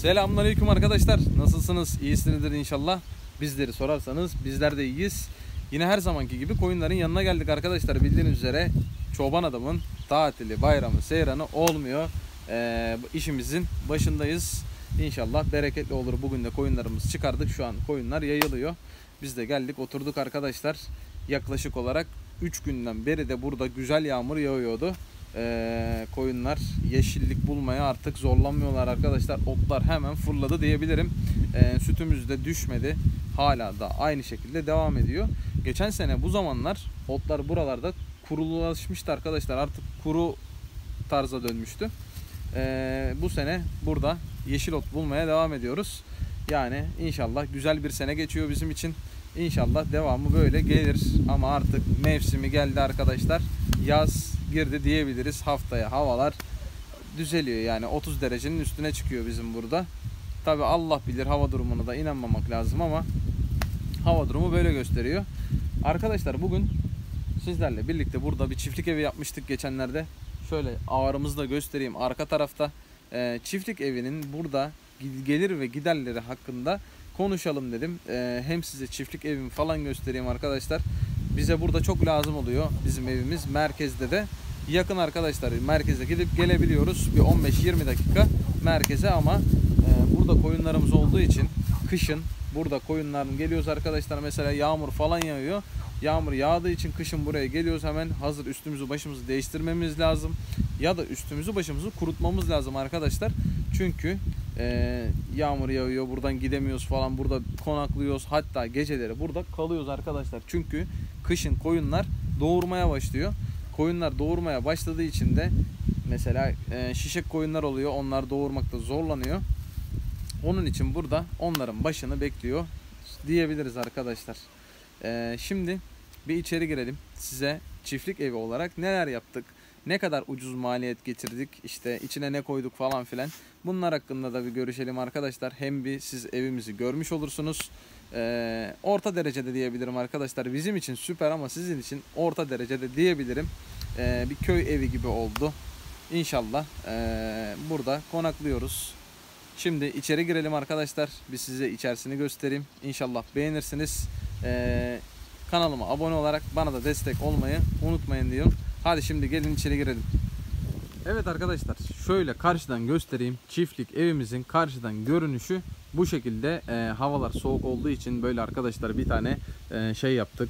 Selamünaleyküm arkadaşlar. Nasılsınız? İyisinizdir inşallah. Bizleri sorarsanız bizler de iyiyiz. Yine her zamanki gibi koyunların yanına geldik arkadaşlar. Bildiğiniz üzere çoban adamın tatili, bayramı, seyranı olmuyor. Ee, işimizin başındayız. İnşallah bereketli olur. Bugün de koyunlarımızı çıkardık. Şu an koyunlar yayılıyor. Biz de geldik oturduk arkadaşlar. Yaklaşık olarak 3 günden beri de burada güzel yağmur yağıyordu. Ee, koyunlar yeşillik bulmaya artık zorlanmıyorlar arkadaşlar. Otlar hemen fırladı diyebilirim. Ee, sütümüz de düşmedi. Hala da aynı şekilde devam ediyor. Geçen sene bu zamanlar otlar buralarda kurulaşmıştı arkadaşlar. Artık kuru tarza dönmüştü. Ee, bu sene burada yeşil ot bulmaya devam ediyoruz. Yani inşallah güzel bir sene geçiyor bizim için. İnşallah devamı böyle gelir. Ama artık mevsimi geldi arkadaşlar. Yaz girdi diyebiliriz haftaya. Havalar düzeliyor yani 30 derecenin üstüne çıkıyor bizim burada. Tabi Allah bilir hava durumuna da inanmamak lazım ama hava durumu böyle gösteriyor. Arkadaşlar bugün sizlerle birlikte burada bir çiftlik evi yapmıştık geçenlerde. Şöyle ağrımızı da göstereyim arka tarafta. Ee, çiftlik evinin burada gelir ve giderleri hakkında konuşalım dedim. Ee, hem size çiftlik evimi falan göstereyim arkadaşlar. Bize burada çok lazım oluyor bizim evimiz. Merkezde de yakın arkadaşlar. Merkeze gidip gelebiliyoruz. Bir 15-20 dakika merkeze ama e, burada koyunlarımız olduğu için kışın burada koyunların geliyoruz arkadaşlar. Mesela yağmur falan yağıyor. Yağmur yağdığı için kışın buraya geliyoruz hemen hazır üstümüzü başımızı değiştirmemiz lazım. Ya da üstümüzü başımızı kurutmamız lazım arkadaşlar. Çünkü e, yağmur yağıyor buradan gidemiyoruz falan burada konaklıyoruz. Hatta geceleri burada kalıyoruz arkadaşlar. Çünkü kışın koyunlar doğurmaya başlıyor. Koyunlar doğurmaya başladığı için de mesela e, şişek koyunlar oluyor. Onlar doğurmakta zorlanıyor. Onun için burada onların başını bekliyor diyebiliriz arkadaşlar. E, şimdi bir içeri girelim. Size çiftlik evi olarak neler yaptık? Ne kadar ucuz maliyet getirdik? işte içine ne koyduk falan filan. Bunlar hakkında da bir görüşelim arkadaşlar. Hem bir siz evimizi görmüş olursunuz. Ee, orta derecede diyebilirim arkadaşlar. Bizim için süper ama sizin için orta derecede diyebilirim. Ee, bir köy evi gibi oldu. İnşallah ee, burada konaklıyoruz. Şimdi içeri girelim arkadaşlar. Bir size içerisini göstereyim. İnşallah beğenirsiniz. Kanalıma abone olarak bana da destek olmayı unutmayın diyorum. Hadi şimdi gelin içeri girelim. Evet arkadaşlar şöyle karşıdan göstereyim. Çiftlik evimizin karşıdan görünüşü bu şekilde. E, havalar soğuk olduğu için böyle arkadaşlar bir tane e, şey yaptık.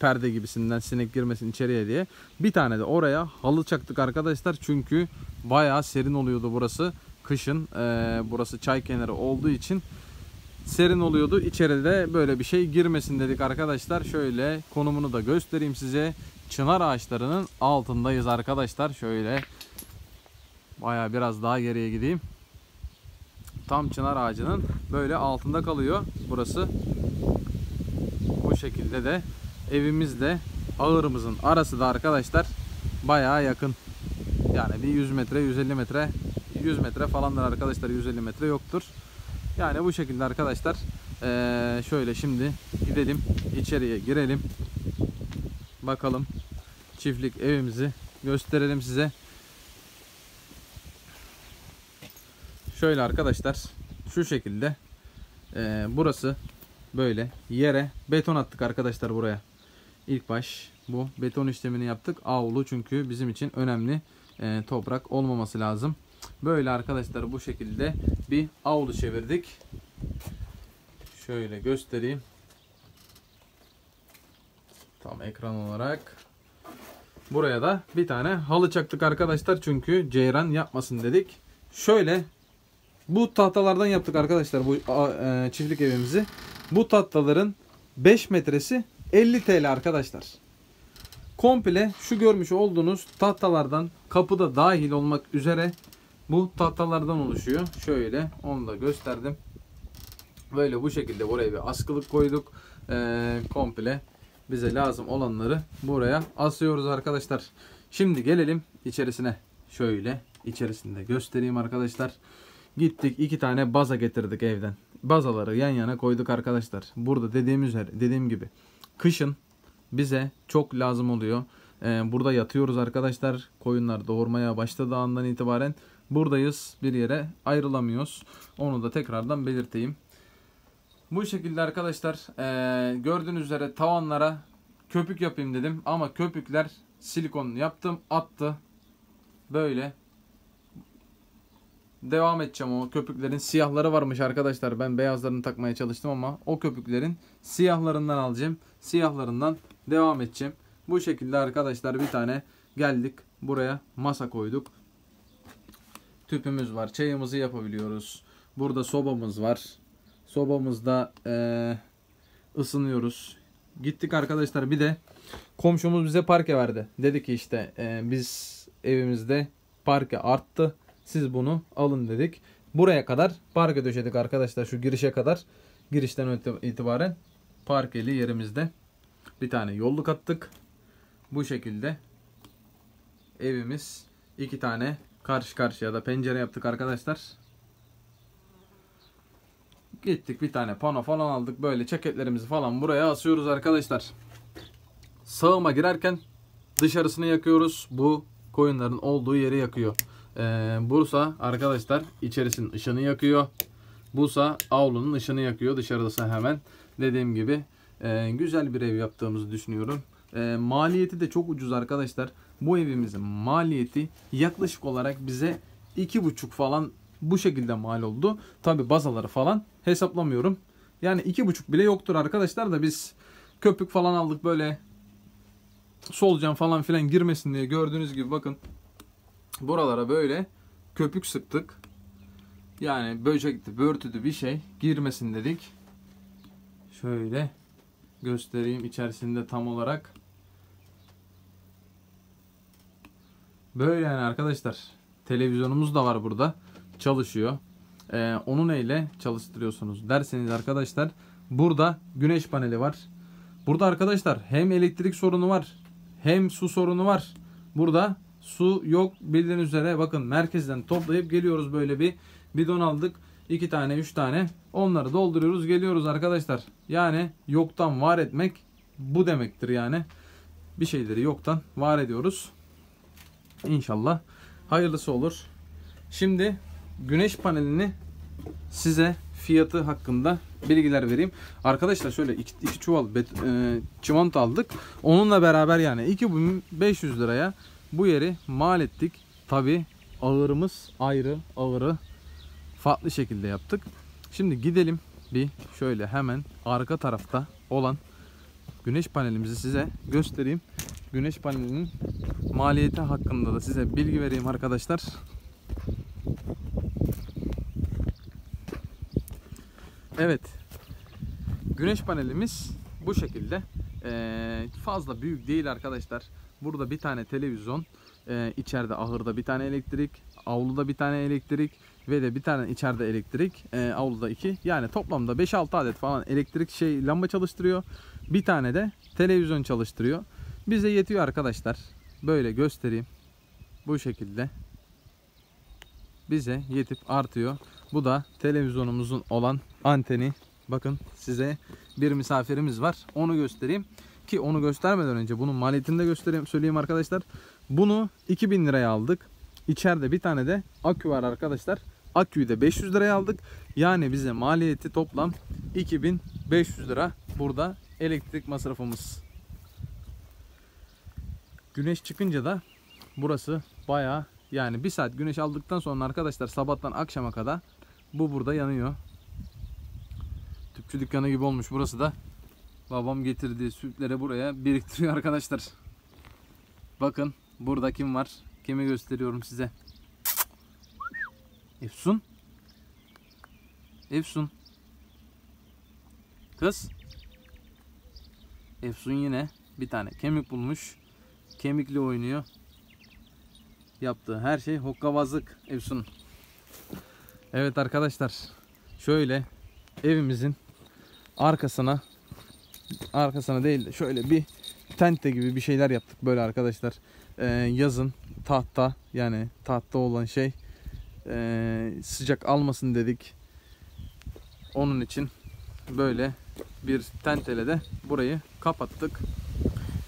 Perde gibisinden sinek girmesin içeriye diye. Bir tane de oraya halı çaktık arkadaşlar. Çünkü bayağı serin oluyordu burası. Kışın e, burası çay kenarı olduğu için serin oluyordu. İçeride böyle bir şey girmesin dedik arkadaşlar. Şöyle konumunu da göstereyim size. Çınar ağaçlarının altındayız arkadaşlar. Şöyle Baya biraz daha geriye gideyim. Tam çınar ağacının böyle altında kalıyor burası. Bu şekilde de evimizle ağırımızın arası da arkadaşlar baya yakın. Yani bir 100 metre 150 metre 100 metre falandır arkadaşlar 150 metre yoktur. Yani bu şekilde arkadaşlar ee, şöyle şimdi gidelim içeriye girelim. Bakalım çiftlik evimizi gösterelim size. Şöyle arkadaşlar şu şekilde e, burası böyle yere beton attık arkadaşlar buraya. İlk baş bu beton işlemini yaptık. Avlu çünkü bizim için önemli e, toprak olmaması lazım. Böyle arkadaşlar bu şekilde bir avlu çevirdik. Şöyle göstereyim. Tam ekran olarak. Buraya da bir tane halı çaktık arkadaşlar. Çünkü ceyran yapmasın dedik. Şöyle bu tahtalardan yaptık arkadaşlar bu e, çiftlik evimizi. Bu tahtaların 5 metresi 50 TL arkadaşlar. Komple şu görmüş olduğunuz tahtalardan kapıda dahil olmak üzere bu tahtalardan oluşuyor. Şöyle onu da gösterdim. Böyle bu şekilde buraya bir askılık koyduk. Ee, komple bize lazım olanları buraya asıyoruz arkadaşlar. Şimdi gelelim içerisine. Şöyle içerisinde göstereyim arkadaşlar. Gittik iki tane baza getirdik evden. Bazaları yan yana koyduk arkadaşlar. Burada dediğim üzere dediğim gibi kışın bize çok lazım oluyor. Ee, burada yatıyoruz arkadaşlar. Koyunlar doğurmaya başladığı andan itibaren buradayız. Bir yere ayrılamıyoruz. Onu da tekrardan belirteyim. Bu şekilde arkadaşlar eee, gördüğünüz üzere tavanlara köpük yapayım dedim ama köpükler silikon yaptım attı. Böyle devam edeceğim o köpüklerin siyahları varmış arkadaşlar. Ben beyazlarını takmaya çalıştım ama o köpüklerin siyahlarından alacağım. Siyahlarından devam edeceğim. Bu şekilde arkadaşlar bir tane geldik buraya masa koyduk. Tüpümüz var. Çayımızı yapabiliyoruz. Burada sobamız var. Sobamızda eee, ısınıyoruz. Gittik arkadaşlar bir de komşumuz bize parke verdi. Dedi ki işte eee, biz evimizde parke arttı. Siz bunu alın dedik. Buraya kadar parke döşedik arkadaşlar şu girişe kadar. Girişten iti- itibaren parkeli yerimizde bir tane yolluk attık. Bu şekilde evimiz iki tane karşı karşıya da pencere yaptık arkadaşlar. Gittik bir tane pano falan aldık. Böyle ceketlerimizi falan buraya asıyoruz arkadaşlar. Sağıma girerken dışarısını yakıyoruz. Bu koyunların olduğu yeri yakıyor. Ee, Bursa arkadaşlar içerisinin ışığını yakıyor. Bursa avlunun ışığını yakıyor. Dışarısı hemen. Dediğim gibi e, güzel bir ev yaptığımızı düşünüyorum. E, maliyeti de çok ucuz arkadaşlar. Bu evimizin maliyeti yaklaşık olarak bize iki buçuk falan bu şekilde mal oldu. Tabi bazaları falan hesaplamıyorum. Yani iki buçuk bile yoktur arkadaşlar da biz köpük falan aldık böyle solucan falan filan girmesin diye gördüğünüz gibi bakın buralara böyle köpük sıktık. Yani böcekti, börtüdü bir şey girmesin dedik. Şöyle göstereyim içerisinde tam olarak. Böyle yani arkadaşlar. Televizyonumuz da var burada. Çalışıyor. Ee, onu neyle çalıştırıyorsunuz derseniz arkadaşlar. Burada güneş paneli var. Burada arkadaşlar hem elektrik sorunu var. Hem su sorunu var. Burada su yok bildiğiniz üzere bakın merkezden toplayıp geliyoruz böyle bir bidon aldık. iki tane üç tane onları dolduruyoruz geliyoruz arkadaşlar. Yani yoktan var etmek bu demektir yani. Bir şeyleri yoktan var ediyoruz. İnşallah hayırlısı olur. Şimdi güneş panelini size fiyatı hakkında bilgiler vereyim. Arkadaşlar şöyle iki, iki çuval bet, e, çimento aldık. Onunla beraber yani 2500 liraya bu yeri mal ettik. Tabi ağırımız ayrı ağırı farklı şekilde yaptık. Şimdi gidelim bir şöyle hemen arka tarafta olan güneş panelimizi size göstereyim. Güneş panelinin maliyeti hakkında da size bilgi vereyim arkadaşlar. Evet. Güneş panelimiz bu şekilde. Ee, fazla büyük değil arkadaşlar. Burada bir tane televizyon, ee, içeride ahırda bir tane elektrik, avluda bir tane elektrik ve de bir tane içeride elektrik, ee, avluda iki. Yani toplamda 5-6 adet falan elektrik şey lamba çalıştırıyor. Bir tane de televizyon çalıştırıyor. Bize yetiyor arkadaşlar. Böyle göstereyim. Bu şekilde bize yetip artıyor. Bu da televizyonumuzun olan anteni. Bakın size bir misafirimiz var. Onu göstereyim. Ki onu göstermeden önce bunun maliyetini de göstereyim söyleyeyim arkadaşlar. Bunu 2000 liraya aldık. İçeride bir tane de akü var arkadaşlar. Aküyü de 500 liraya aldık. Yani bize maliyeti toplam 2500 lira. Burada elektrik masrafımız. Güneş çıkınca da burası bayağı yani bir saat güneş aldıktan sonra arkadaşlar sabahtan akşama kadar bu burada yanıyor. Tüpçü dükkanı gibi olmuş burası da. Babam getirdiği sütleri buraya biriktiriyor arkadaşlar. Bakın burada kim var? Kimi gösteriyorum size. Efsun. Efsun. Kız. Efsun yine bir tane kemik bulmuş. Kemikli oynuyor. Yaptığı her şey hokkabazlık Efsun. Evet arkadaşlar. Şöyle evimizin arkasına arkasına değil de şöyle bir tente gibi bir şeyler yaptık böyle arkadaşlar. Ee, yazın tahta yani tahta olan şey ee, sıcak almasın dedik. Onun için böyle bir tentele de burayı kapattık.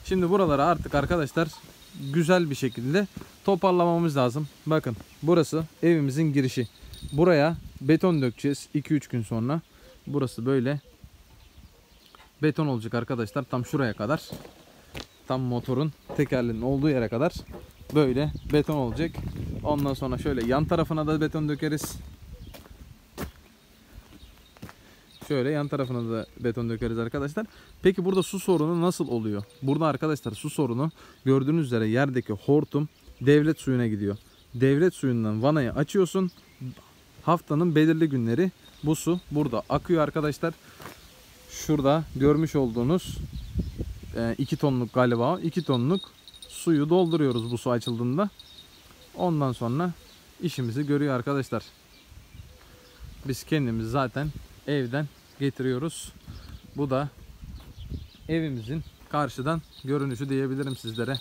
Şimdi buralara artık arkadaşlar güzel bir şekilde toparlamamız lazım. Bakın burası evimizin girişi. Buraya beton dökeceğiz 2-3 gün sonra. Burası böyle beton olacak arkadaşlar tam şuraya kadar. Tam motorun tekerleğinin olduğu yere kadar böyle beton olacak. Ondan sonra şöyle yan tarafına da beton dökeriz. Şöyle yan tarafına da beton dökeriz arkadaşlar. Peki burada su sorunu nasıl oluyor? Burada arkadaşlar su sorunu gördüğünüz üzere yerdeki hortum devlet suyuna gidiyor. Devlet suyundan vanayı açıyorsun. Haftanın belirli günleri bu su burada akıyor arkadaşlar. Şurada görmüş olduğunuz 2 tonluk galiba 2 tonluk suyu dolduruyoruz bu su açıldığında. Ondan sonra işimizi görüyor arkadaşlar. Biz kendimiz zaten evden getiriyoruz. Bu da evimizin karşıdan görünüşü diyebilirim sizlere.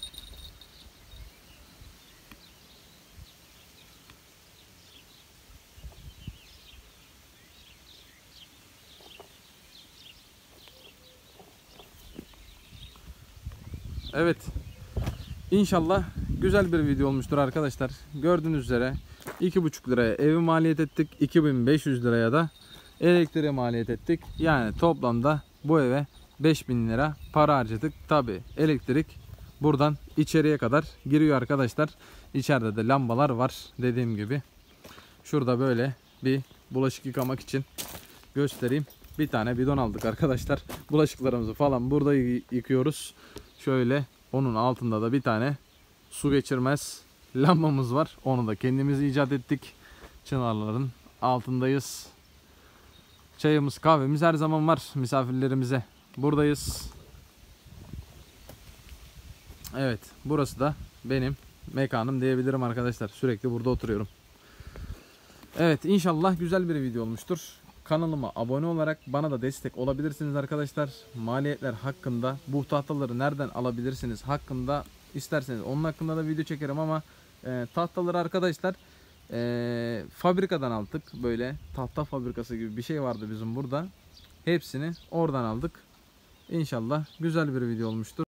Evet. İnşallah güzel bir video olmuştur arkadaşlar. Gördüğünüz üzere 2,5 liraya evi maliyet ettik. 2500 liraya da elektriğe maliyet ettik. Yani toplamda bu eve 5000 lira para harcadık. Tabi elektrik buradan içeriye kadar giriyor arkadaşlar. İçeride de lambalar var dediğim gibi. Şurada böyle bir bulaşık yıkamak için göstereyim. Bir tane bidon aldık arkadaşlar. Bulaşıklarımızı falan burada yı- yıkıyoruz. Şöyle onun altında da bir tane su geçirmez lambamız var. Onu da kendimiz icat ettik. Çınarların altındayız. Çayımız kahvemiz her zaman var misafirlerimize. Buradayız. Evet burası da benim mekanım diyebilirim arkadaşlar. Sürekli burada oturuyorum. Evet inşallah güzel bir video olmuştur. Kanalıma abone olarak bana da destek olabilirsiniz arkadaşlar. Maliyetler hakkında bu tahtaları nereden alabilirsiniz hakkında isterseniz onun hakkında da video çekerim ama e, tahtaları arkadaşlar e, fabrikadan aldık. Böyle tahta fabrikası gibi bir şey vardı bizim burada. Hepsini oradan aldık. İnşallah güzel bir video olmuştur.